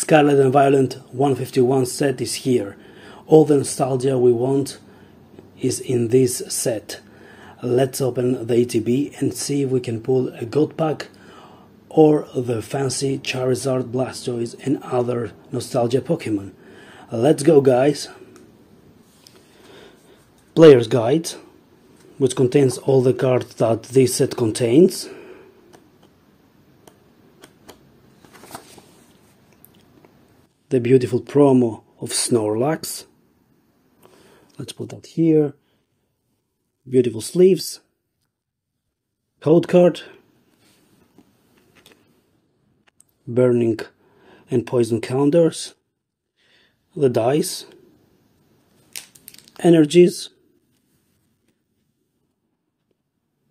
Scarlet and Violet 151 set is here. All the nostalgia we want is in this set. Let's open the ETB and see if we can pull a gold pack or the fancy Charizard, Blastoise and other nostalgia Pokemon. Let's go guys! Player's Guide, which contains all the cards that this set contains. The beautiful promo of Snorlax. Let's put that here. Beautiful sleeves. Code card. Burning and poison counters. The dice. Energies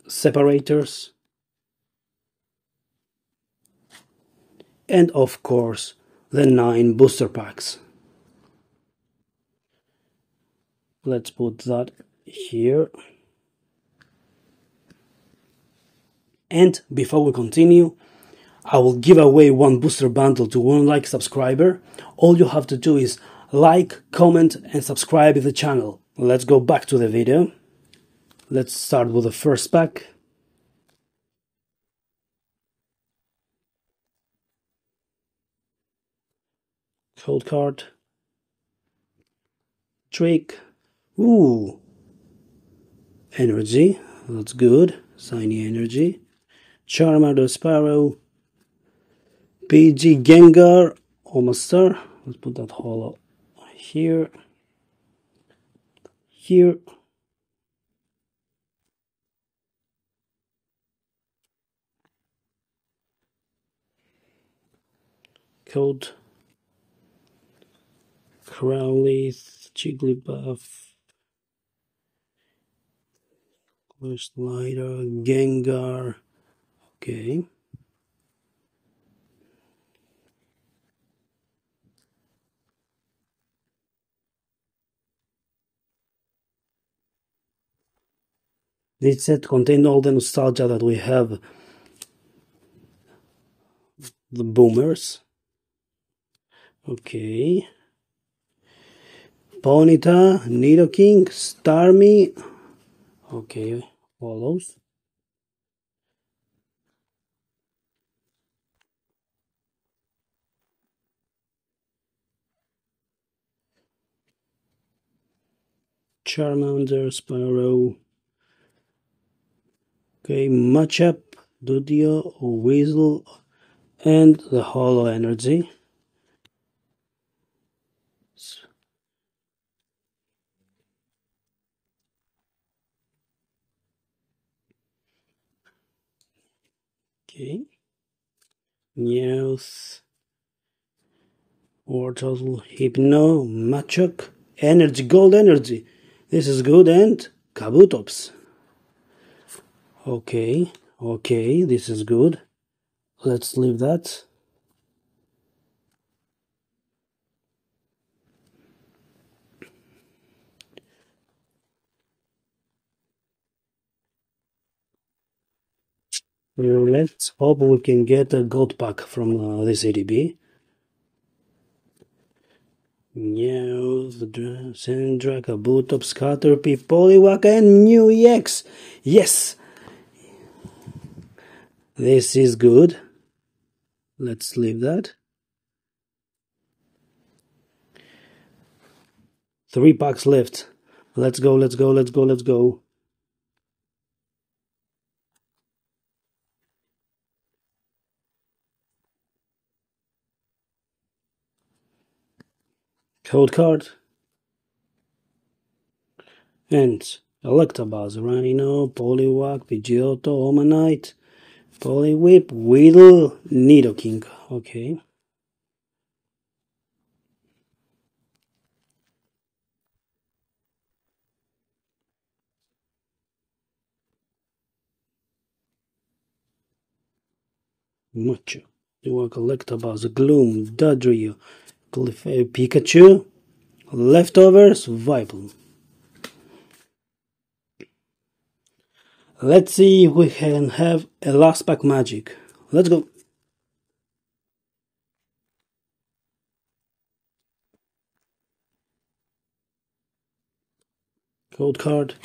separators, and of course the 9 booster packs. Let's put that here. And before we continue, I will give away one booster bundle to one like subscriber. All you have to do is like, comment and subscribe to the channel. Let's go back to the video. Let's start with the first pack. Cold card. Trick. Ooh. Energy. That's good. Shiny energy. Charmander Spearow. PG Gengar. Almost. Let's put that holo here. Here. code Crowley, Jigglypuff, Slider, Gengar. Okay. This set contained all the nostalgia that we have. The boomers. Okay. Ponyta, Nidoking, Starmie. Okay, all those. Charmander, Spearow. Okay, Machop, Doduo, Weasel, and the Hollow Energy. Okay. News. Wartortle, Hypno, Machoke, Energy, Gold Energy. This is good and Kabutops. Okay, okay, this is good. Let's leave that. Let's hope we can get a gold pack from uh, this ETB. Meow, Sandra, Kabutops, Caterpie, Poliwag, and new EX! Yes! This is good. Let's leave that. Three packs left. Let's go, let's go, let's go, let's go. Code card. And Electabuzz, Rhino, Poliwag, Pidgeotto, Omanyte, Poliwhirl, Weedle, Nidoking. Okay. Mucho. You are Electabuzz, Gloom, Clif uh, Pikachu, Leftovers, Viable. Let's see if we can have a last pack magic. Let's go. Gold card.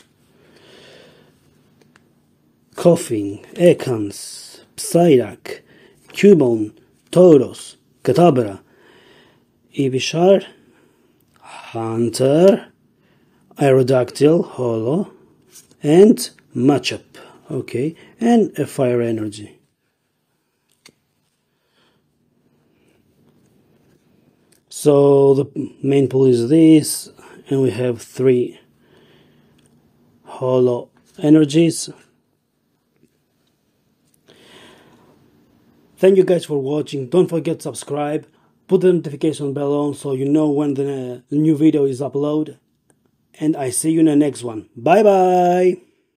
Koffing, Ekans, Psyduck, Cubone, Tauros, Kadabra, Ivysaur, Haunter, Aerodactyl, Holo, and Machop. Okay, and a Fire Energy. So the main pool is this, and we have three holo energies. Thank you guys for watching. Don't forget to subscribe. Put the notification bell on so you know when the new video is uploaded. And I see you in the next one. Bye bye.